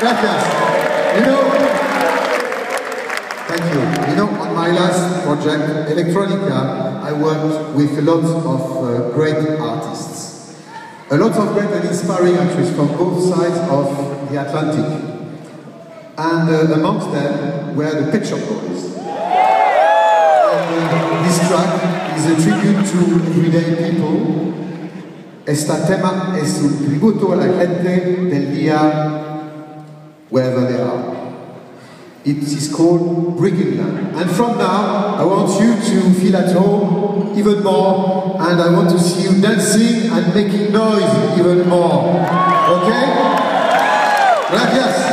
Gracias. You know, thank you. You know, on my last project, Electronica, I worked with a lot of uh, great artists. A lot of great and inspiring artists from both sides of the Atlantic. And uh, amongst them were the Pet Shop Boys. And, uh, this track is a tribute to everyday people. Esta tema es un tributo a la gente del día wherever they are. It is called Brick England. And from now, I want you to feel at home even more, and I want to see you dancing and making noise even more. Okay? Gracias.